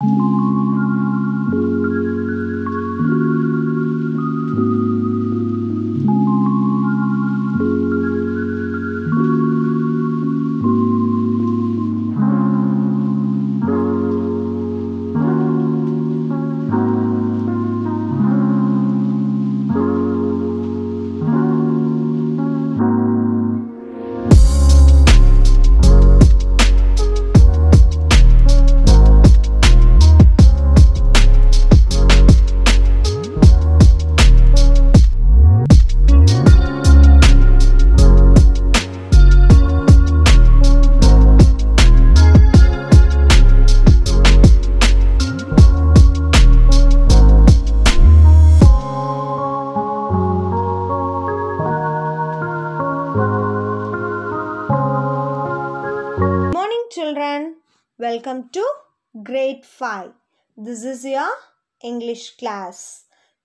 Morning, 5. This is your English class.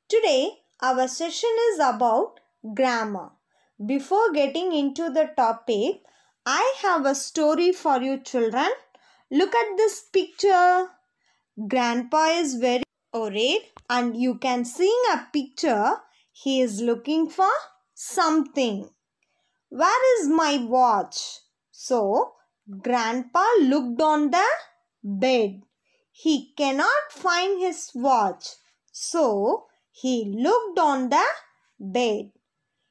Today, our session is about grammar. Before getting into the topic, I have a story for you, children. Look at this picture. Grandpa is very worried, and you can see in a picture he is looking for something. Where is my watch? So, Grandpa looked on the bed. He cannot find his watch. So, he looked on the bed.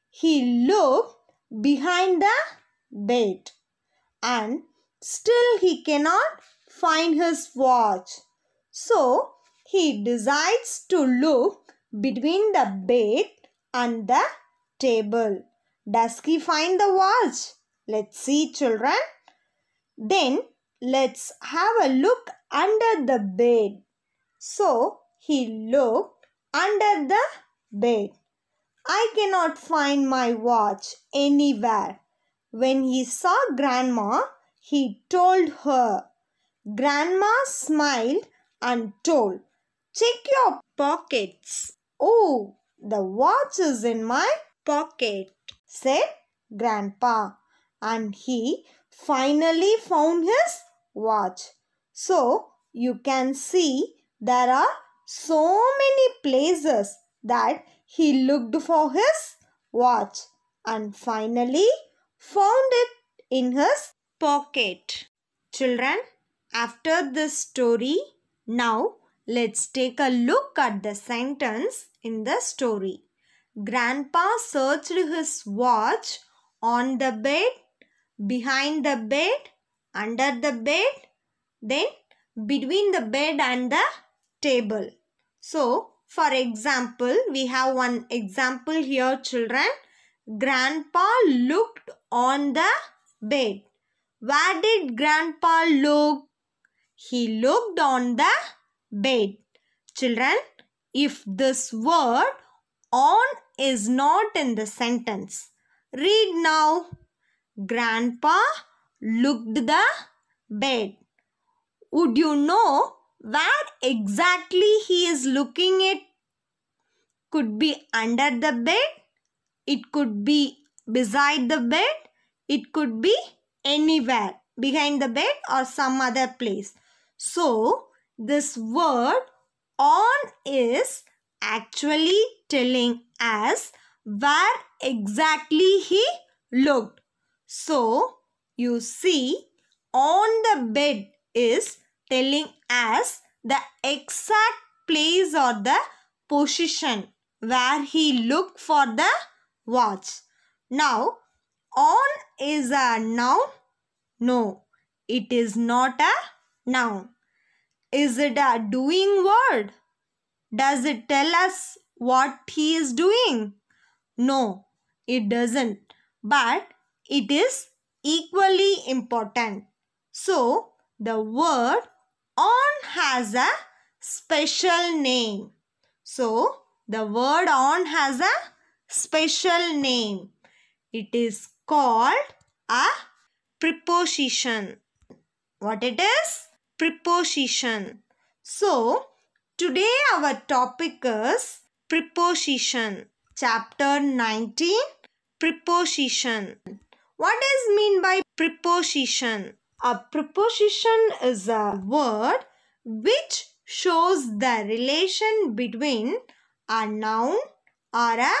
He looked behind the bed. And still he cannot find his watch. So, he decides to look between the bed and the table. Does he find the watch? Let's see, children. Then let's have a look under the bed. So he looked under the bed. I cannot find my watch anywhere. When he saw Grandma, he told her. Grandma smiled and told, Check your pockets. Oh, the watch is in my pocket, said Grandpa. And he finally found his watch. So, you can see there are so many places that he looked for his watch and finally found it in his pocket. Children, after this story, now let's take a look at the sentence in the story. Grandpa searched his watch on the bed, behind the bed, under the bed, then between the bed and the table. So, for example, we have one example here, children. Grandpa looked on the bed. Where did Grandpa look? He looked on the bed. Children, if this word on is not in the sentence, read now. Grandpa looked the bed. Would you know where exactly he is looking it? Could be under the bed. It could be beside the bed. It could be anywhere behind the bed or some other place. So, this word on is actually telling us where exactly he looked. So, you see, on the bed is telling us the exact place or the position where he looked for the watch. Now, on is a noun? No, it is not a noun. Is it a doing word? Does it tell us what he is doing? No, it doesn't. But it is equally important. So, the word on has a special name. So, the word on has a special name. It is called a preposition. What it is? Preposition. So, today our topic is preposition. Chapter 19 Preposition. What is mean by preposition? A preposition is a word which shows the relation between a noun or a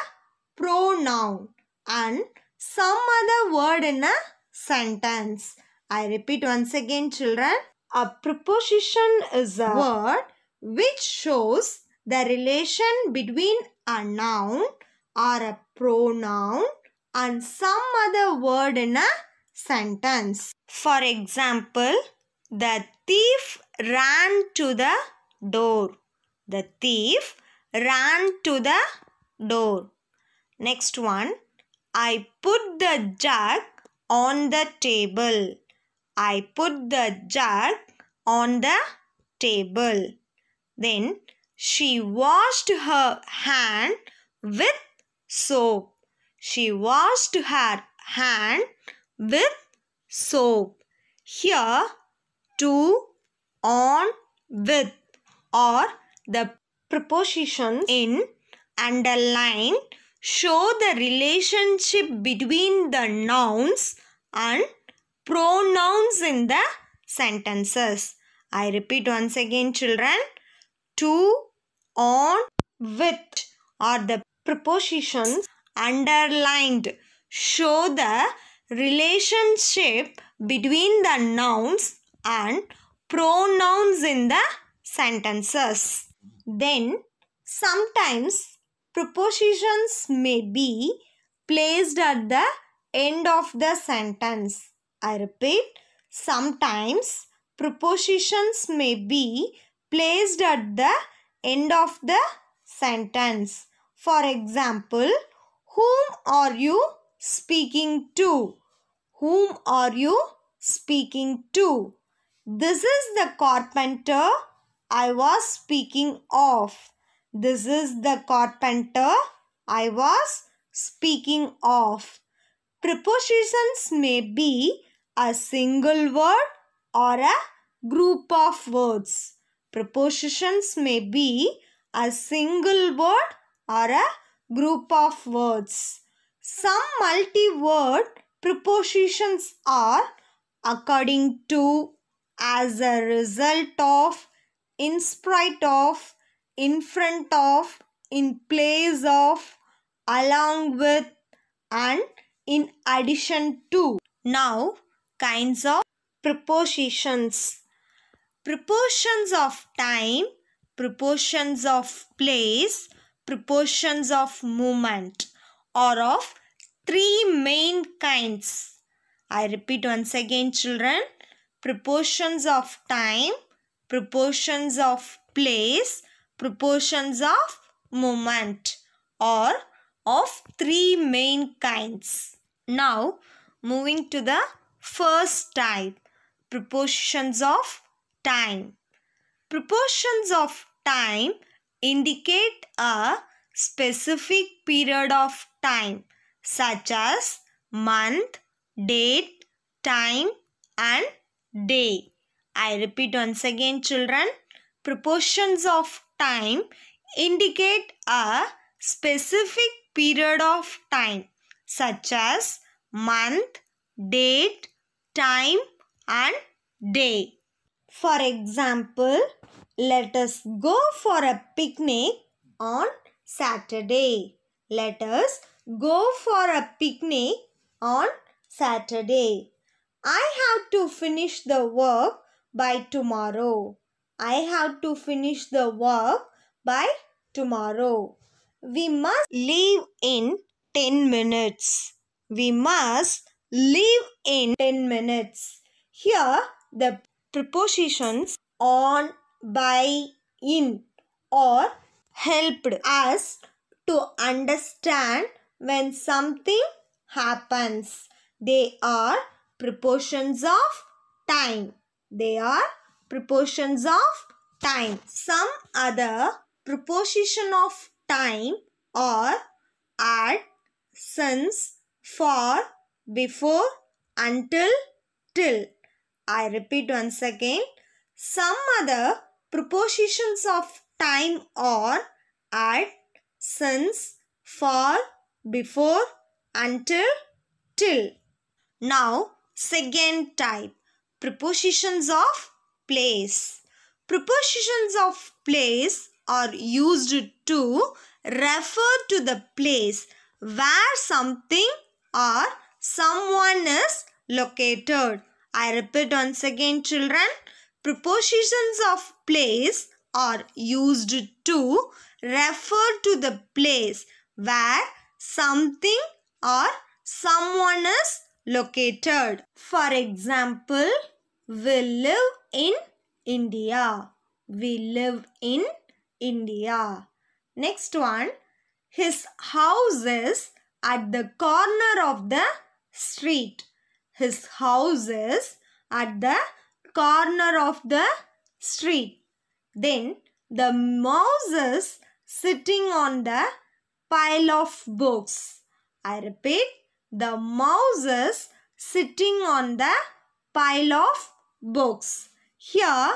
pronoun and some other word in a sentence. I repeat once again children. A preposition is a word which shows the relation between a noun or a pronoun and some other word in a sentence. For example, the thief ran to the door. The thief ran to the door. Next one. I put the jug on the table. I put the jug on the table. Then she washed her hand with soap. She washed her hand with soap. Here, to, on, with or the prepositions in underline show the relationship between the nouns and pronouns in the sentences. I repeat once again children. To, on, with are the prepositions underlined show the relationship between the nouns and pronouns in the sentences. Then sometimes prepositions may be placed at the end of the sentence. I repeat, sometimes prepositions may be placed at the end of the sentence. For example, whom are you speaking to? Whom are you speaking to? This is the carpenter I was speaking of. This is the carpenter I was speaking of. Prepositions may be a single word or a group of words. Prepositions may be a single word or a group of words. Some multi-word prepositions are according to, as a result of, in spite of, in front of, in place of, along with, and in addition to. Now, kinds of prepositions. Proportions of time, prepositions of place, prepositions of movement or of three main kinds. I repeat once again children. Prepositions of time, prepositions of place, prepositions of moment or of three main kinds. Now moving to the first type prepositions of time. Prepositions of time indicate a specific period of time such as month, date, time and day. I repeat once again children. prepositions of time indicate a specific period of time such as month, date, time and day. For example, let us go for a picnic on Saturday. Let us go for a picnic on Saturday. I have to finish the work by tomorrow. I have to finish the work by tomorrow. We must leave in 10 minutes. We must leave in 10 minutes. Here the prepositions on, by, in or helped us to understand when something happens. They are prepositions of time. They are prepositions of time. Some other preposition of time are at, since, for, before, until, till. I repeat once again. Some other propositions of time are at, since, for, before, until, till. Now, second type prepositions of place. Prepositions of place are used to refer to the place where something or someone is located. I repeat once again, children. Prepositions of place are used to refer to the place where something or someone is located. For example, we live in India. We live in India. Next one, his house is at the corner of the street. His house is at the corner of the street. Then the mouse is sitting on the pile of books. I repeat, the mouse is sitting on the pile of books. Here,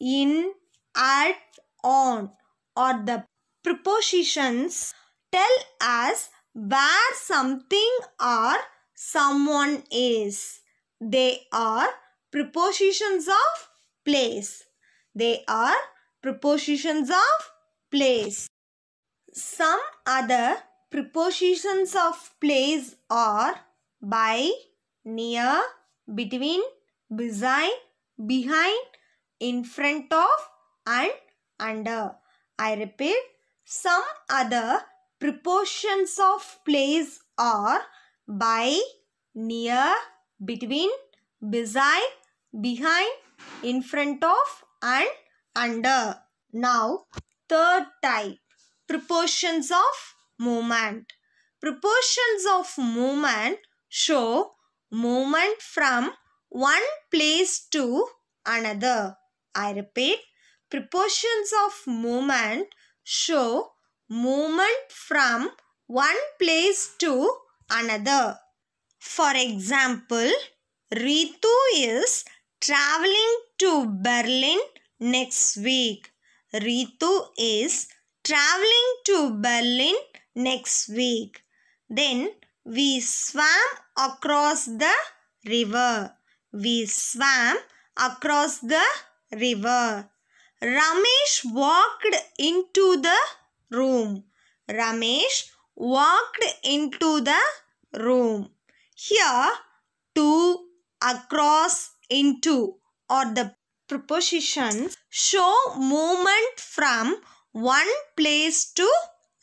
in, at, on or the prepositions tell us where something or someone is. They are prepositions of place. They are prepositions of place. Some other prepositions of place are by, near, between, beside, behind, in front of and under. I repeat, some other prepositions of place are by, near, between, beside, behind, in front of and under. Now, third type prepositions of movement. Prepositions of movement show movement from one place to another. I repeat, prepositions of movement show movement from one place to another. For example, Ritu is traveling to Berlin next week. Ritu is traveling to Berlin next week. Then we swam across the river. We swam across the river. Ramesh walked into the room. Ramesh walked into the room. Here, to, across, into or the prepositions show movement from one place to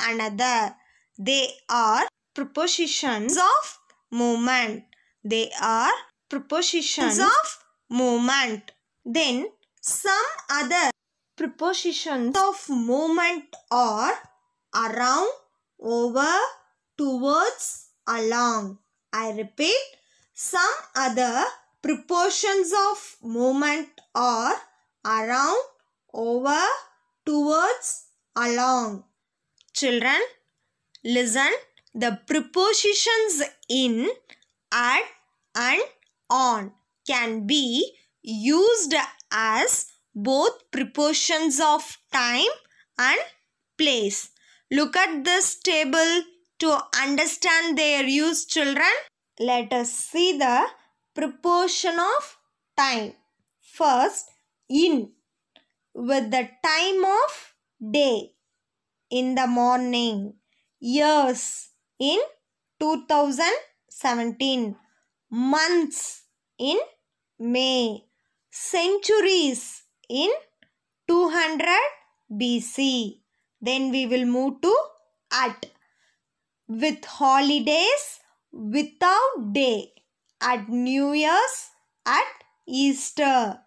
another. They are prepositions of movement. They are prepositions of movement. Then some other prepositions of movement are around, over, towards, along. I repeat, some other prepositions of movement are around, over, towards, along. Children, listen. The prepositions in, at, and on can be used as both prepositions of time and place. Look at this table to understand their use, children. Let us see the preposition of time. First, in with the time of day in the morning. Years in 2017. Months in May. Centuries in 200 BC. Then we will move to at. With holidays, without day. At New Year's, at Easter.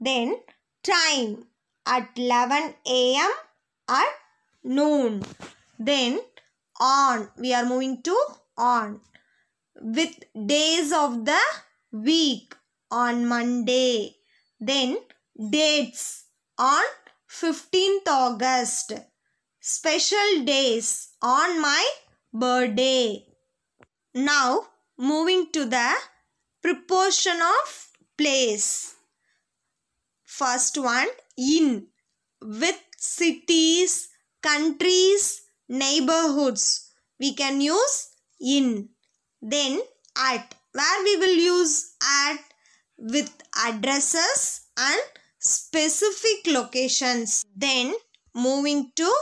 Then time at 11 a.m. at noon. Then on. We are moving to on. With days of the week on Monday. Then dates on 15th August. Special days on my birthday. Now moving to the preposition of place. First one in with cities, countries, neighborhoods. We can use in. Then at where we will use at with addresses and specific locations. Then moving to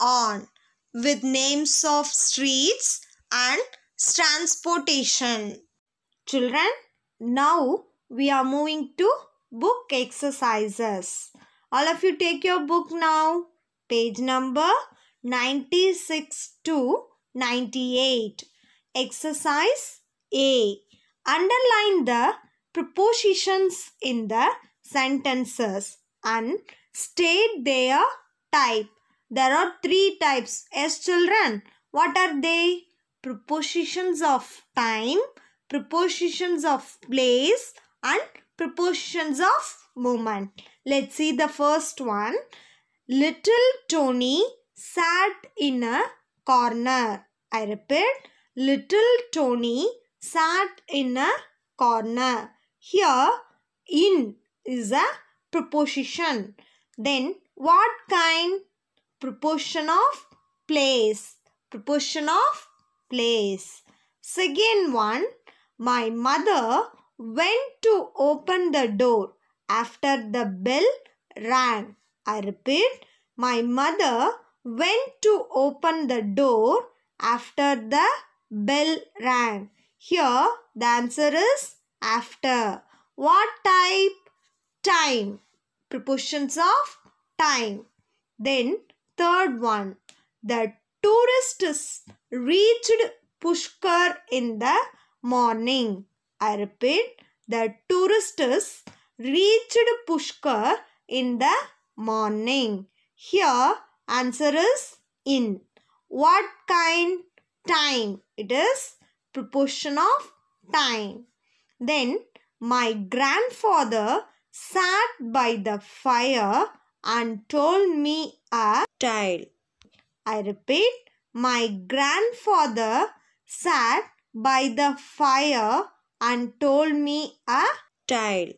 on with names of streets and transportation. Children, now we are moving to book exercises. All of you take your book now. Page number 96 to 98. Exercise A. Underline the prepositions in the sentences and state their type. There are three types. Yes, children. What are they? Prepositions of time, prepositions of place, and prepositions of movement. Let's see the first one. Little Tony sat in a corner. I repeat, little Tony sat in a corner. Here, in is a preposition. Then, what kind? Preposition of place. Preposition of place. Second one, my mother went to open the door after the bell rang. I repeat, my mother went to open the door after the bell rang. Here the answer is after. What type? Time. Prepositions of time. Then third one. The tourists reached Pushkar in the morning. I repeat. The tourists reached Pushkar in the morning. Here answer is in. What kind? Time. It is preposition of time. Then my grandfather sat by the fire and told me a tale. I repeat, my grandfather sat by the fire and told me a tale.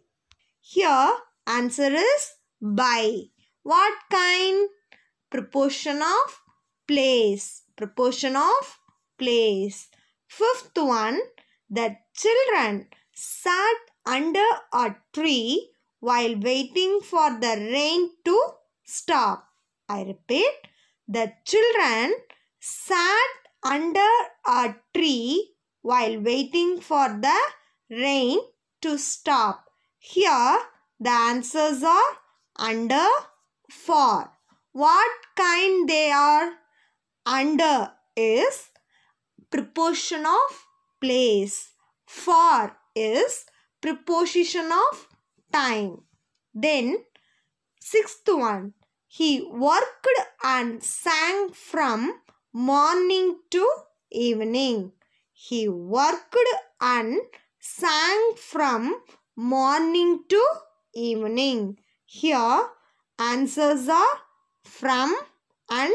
Here answer is by. What kind? Preposition of place. Preposition of place. Fifth one, the children sat under a tree while waiting for the rain to stop. I repeat, the children sat under a tree while waiting for the rain to stop. Here, the answers are under, for. What kind they are? Under is preposition of place. For is preposition of time. Then sixth one. He worked and sang from morning to evening. He worked and sang from morning to evening. Here answers are from and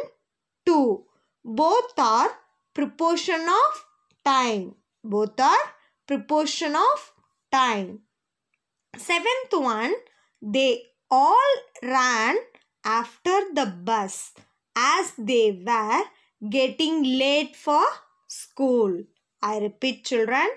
to. Both are preposition of time. Both are preposition of time. Seventh one, they all ran after the bus as they were getting late for school. I repeat children,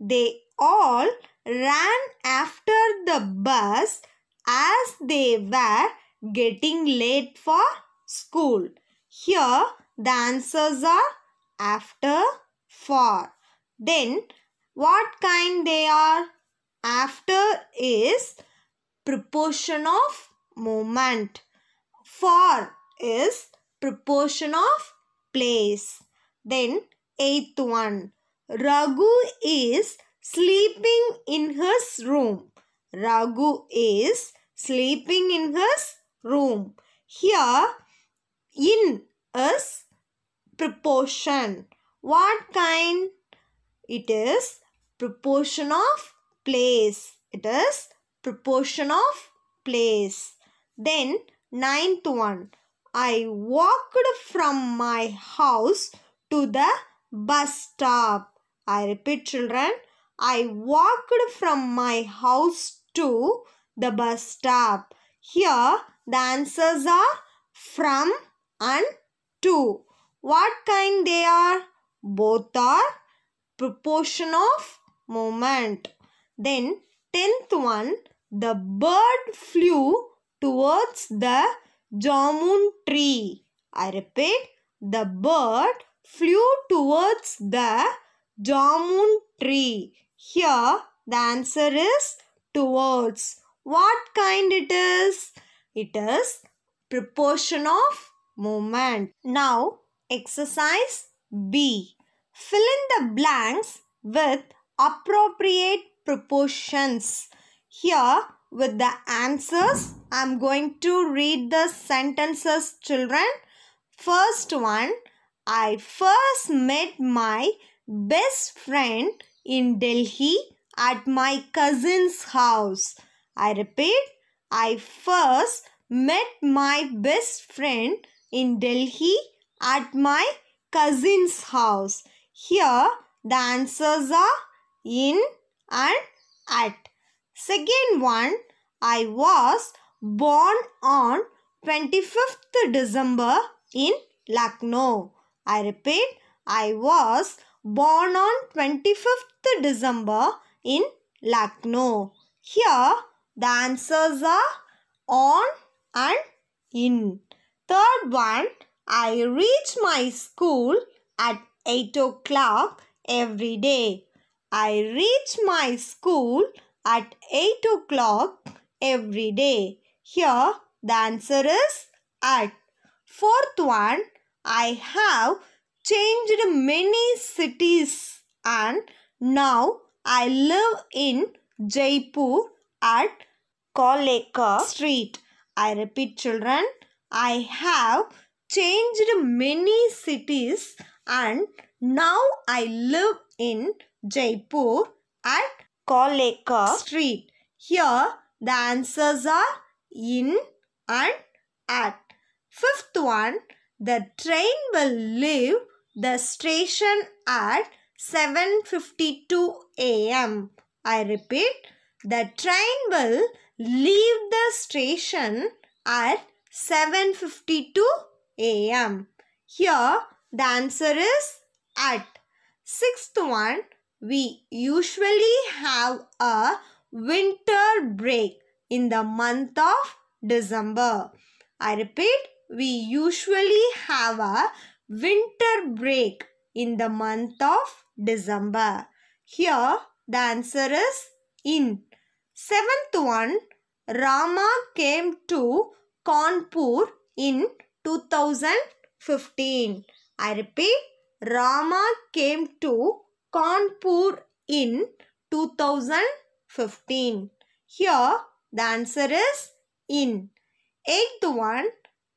they all ran after the bus as they were getting late for school. Here the answers are after, for. Then what kind they are? After is preposition of moment. For is preposition of place. Then eighth one. Raghu is sleeping in his room. Raghu is sleeping in his room. Here, in is preposition. What kind? It is preposition of place. It is preposition of place. Then ninth one. I walked from my house to the bus stop. I repeat children. I walked from my house to the bus stop. Here the answers are from and to. What kind they are? Both are preposition of movement. Then tenth one, the bird flew towards the jamun tree. I repeat, the bird flew towards the jamun tree. Here the answer is towards. What kind it is? It is preposition of movement. Now exercise B. Fill in the blanks with appropriate prepositions. Here with the answers, I am going to read the sentences children. First one, I first met my best friend in Delhi at my cousin's house. I repeat, I first met my best friend in Delhi at my cousin's house. Here the answers are in and at. Second one, I was born on 25th December in Lucknow. I repeat, I was born on 25th December in Lucknow. Here, the answers are on and in. Third one, I reach my school at 8 o'clock every day. I reach my school at 8 o'clock every day. Here, the answer is at. Fourth one, I have changed many cities and now I live in Jaipur at Koleka Street. I repeat children, I have changed many cities and now I live in Jaipur at Koleka Street. Here the answers are in and at. Fifth one, the train will leave the station at 7.52 am. I repeat, the train will leave the station at 7.52 am. Here, the answer is at. Sixth one, we usually have a winter break in the month of December. I repeat, we usually have a winter break in the month of December. Here, the answer is in. Seventh one, Rama came to Kanpur in 2015. I repeat, Rama came to Kanpur in 2015. Here the answer is in. Eighth one,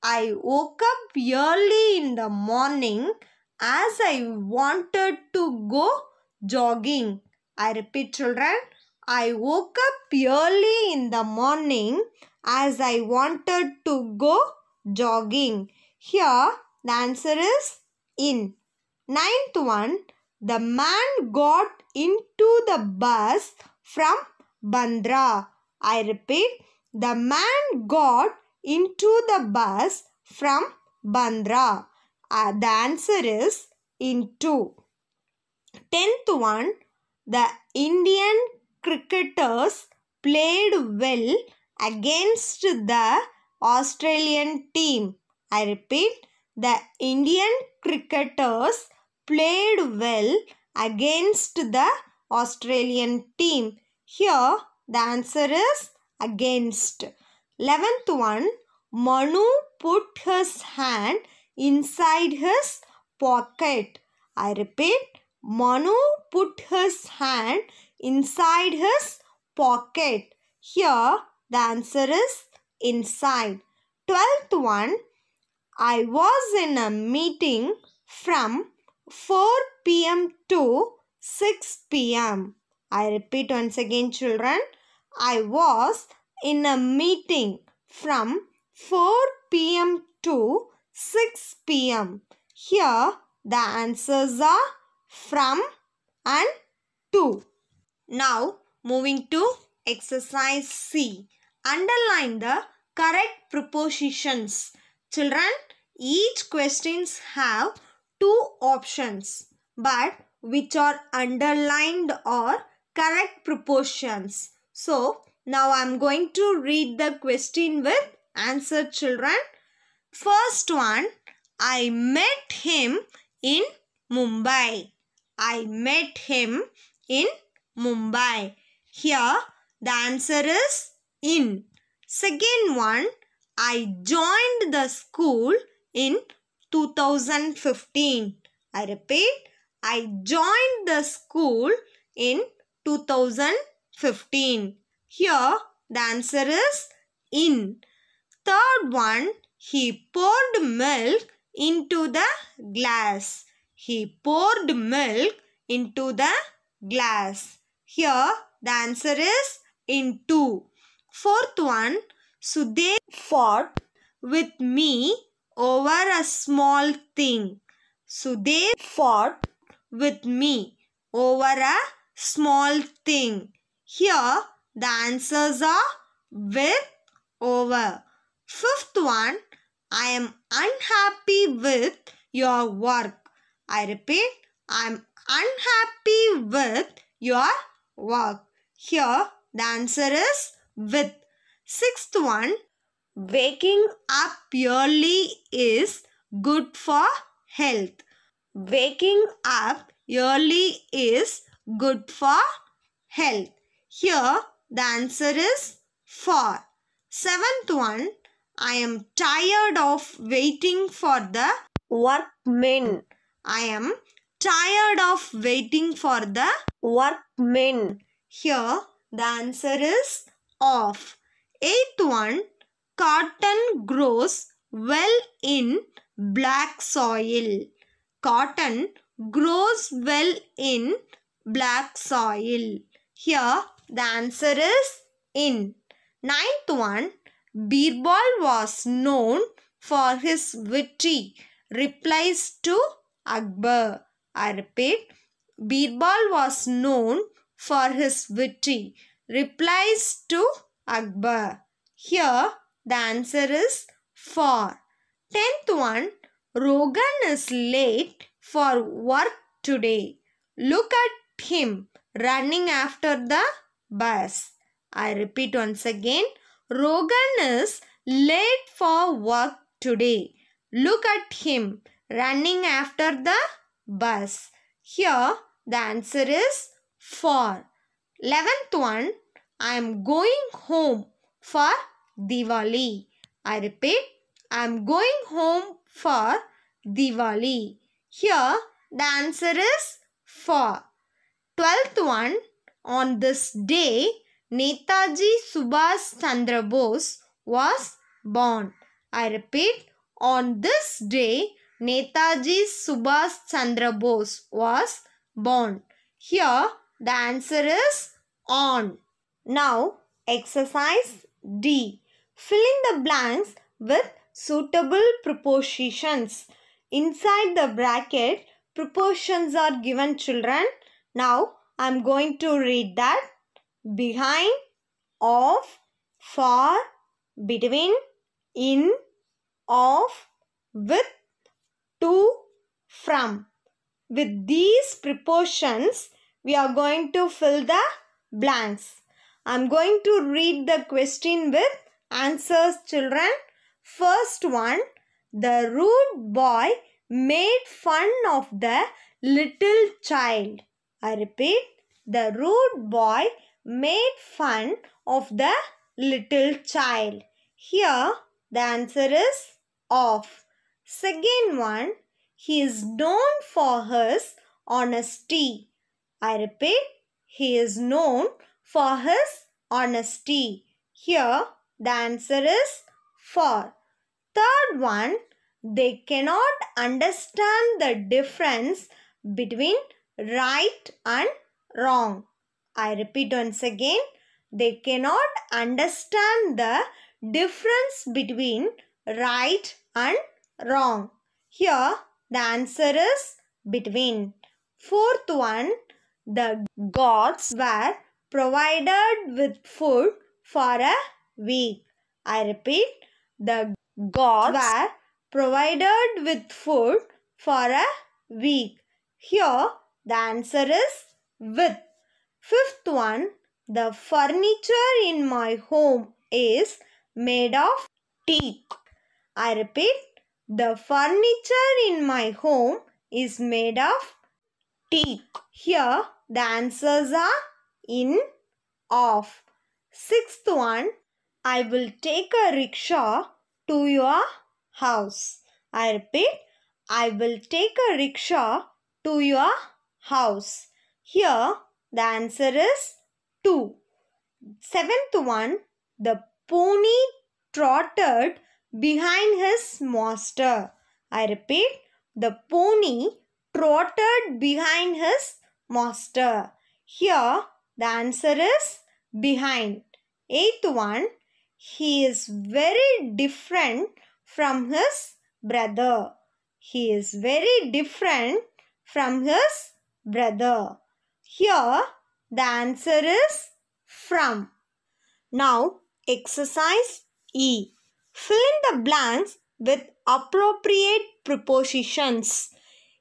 I woke up early in the morning as I wanted to go jogging. I repeat children, I woke up early in the morning as I wanted to go jogging. Here the answer is in. Ninth one, the man got into the bus from Bandra. I repeat, the man got into the bus from Bandra. Uh, the answer is into. Tenth one, the Indian cricketers played well against the Australian team. I repeat, the Indian cricketers played well against the Australian team. Here the answer is against. 11th one, Manu put his hand inside his pocket. I repeat, Manu put his hand inside his pocket. Here the answer is inside. 12th one, I was in a meeting from 4 p.m. to 6 p.m. I repeat once again children. I was in a meeting from 4 p.m. to 6 p.m. Here the answers are from and to. Now moving to exercise C. Underline the correct prepositions. Children, each questions have two options but which are underlined or correct prepositions. So, Now I'm going to read the question with answer children. First one, I met him in Mumbai. I met him in Mumbai. Here the answer is in. Second one, I joined the school in 2015. I repeat, I joined the school in 2015. Here the answer is in. Third one, he poured milk into the glass. He poured milk into the glass. Here the answer is into. Fourth one, Sudev fought with me over a small thing. Sudev fought with me over a small thing. Here the answers are with over. Fifth one, I am unhappy with your work. I repeat, I am unhappy with your work. Here the answer is with. Sixth one, waking up early is good for health. Waking up early is good for health. Here the answer is for. Seventh one, I am tired of waiting for the workmen. I am tired of waiting for the workmen. Here the answer is off. Eighth one, cotton grows well in black soil. Cotton grows well in black soil. Here the answer is in. Ninth one, Birbal was known for his witty replies to Akbar. I repeat, Birbal was known for his witty replies to Akbar. Here the answer is for. Tenth one, Rogan is late for work today. Look at him running after the bus. I repeat once again. Rogan is late for work today. Look at him running after the bus. Here the answer is for. Eleventh one. I am going home for Diwali. I repeat. I am going home for Diwali. Here the answer is for. Twelfth one. On this day, Netaji Subhas Chandra Bose was born. I repeat, on this day, Netaji Subhas Chandra Bose was born. Here, the answer is on. Now, exercise D. Fill in the blanks with suitable prepositions. Inside the bracket, prepositions are given children. Now, I am going to read that. Behind, of, for, between, in, of, with, to, from. With these prepositions, we are going to fill the blanks. I am going to read the question with answers children. First one, the rude boy made fun of the little child. I repeat, the rude boy made fun of the little child. Here, the answer is of. Second one, he is known for his honesty. I repeat, he is known for his honesty. Here, the answer is for. Third one, they cannot understand the difference between right and wrong. I repeat once again, they cannot understand the difference between right and wrong. Here the answer is between. Fourth one, the gods were provided with food for a week. I repeat, the gods were provided with food for a week. Here the answer is with. Fifth one, The furniture in my home is made of teak. I repeat, the furniture in my home is made of teak. Here the answers are in, of. Sixth one, I will take a rickshaw to your house. I repeat, I will take a rickshaw to your house. Here the answer is 2. Seventh one, the pony trotted behind his master. I repeat, the pony trotted behind his master. Here the answer is behind. Eighth one, he is very different from his brother. He is very different from his brother. Here the answer is from. Now exercise E. Fill in the blanks with appropriate prepositions.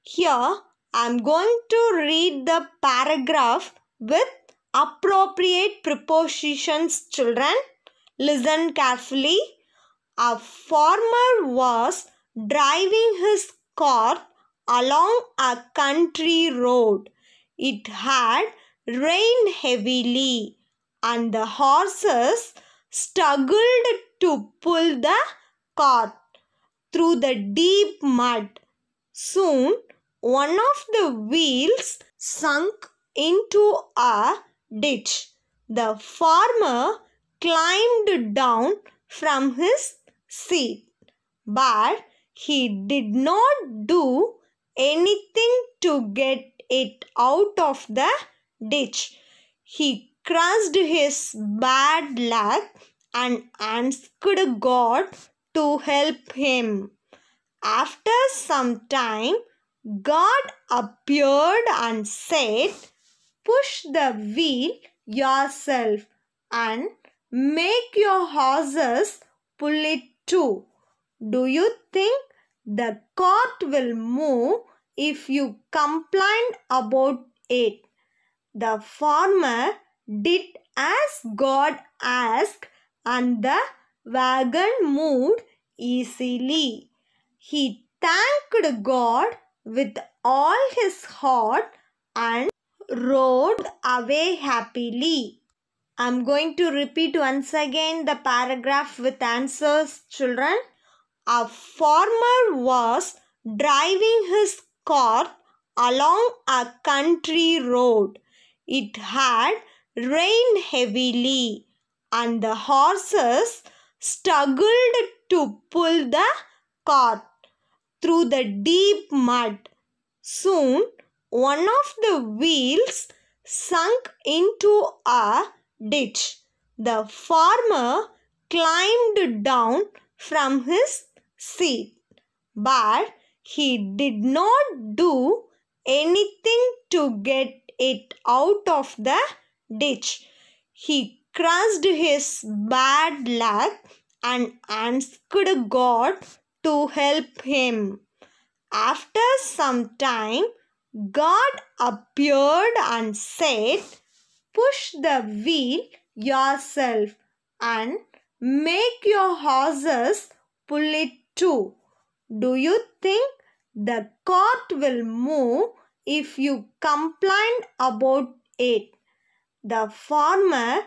Here I am going to read the paragraph with appropriate prepositions children. Listen carefully. A farmer was driving his cart along a country road. It had rained heavily and the horses struggled to pull the cart through the deep mud. Soon, one of the wheels sunk into a ditch. The farmer climbed down from his seat, but he did not do anything to get it out of the ditch. He crushed his bad luck and asked God to help him. After some time, God appeared and said, Push the wheel yourself and make your horses pull it too. Do you think the cart will move if you complain about it? The farmer did as God asked and the wagon moved easily. He thanked God with all his heart and rode away happily. I'm going to repeat once again the paragraph with answers, children. A farmer was driving his cart along a country road. It had rained heavily and the horses struggled to pull the cart through the deep mud. Soon, one of the wheels sunk into a ditch. The farmer climbed down from his seat, but he did not do anything to get it out of the ditch. He crushed his bad luck and asked God to help him. After some time, God appeared and said, Push the wheel yourself and make your horses pull it too. Do you think the cart will move if you complain about it? The farmer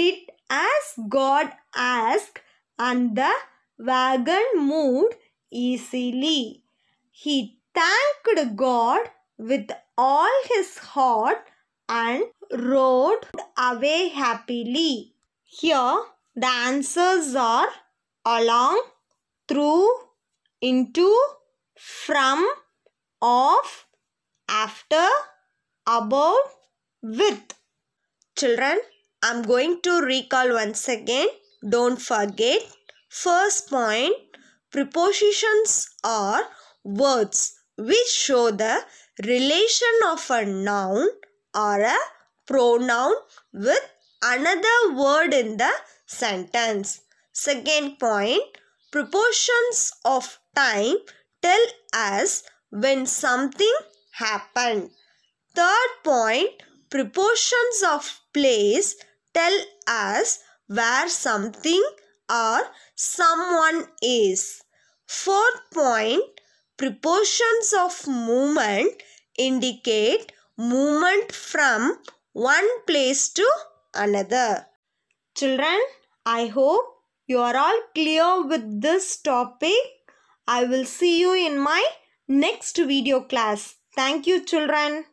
did as God asked and the wagon moved easily. He thanked God with all his heart and rode away happily. Here the answers are along, through, into, from, of, after, above, with. Children, I'm going to recall once again. Don't forget. First point, prepositions are words which show the relation of a noun or a pronoun with another word in the sentence. Second point, prepositions of time tell us when something happened. Third point, prepositions of place tell us where something or someone is. Fourth point Prepositions of movement indicate movement from one place to another. Children, I hope you are all clear with this topic. I will see you in my next video class. Thank you children.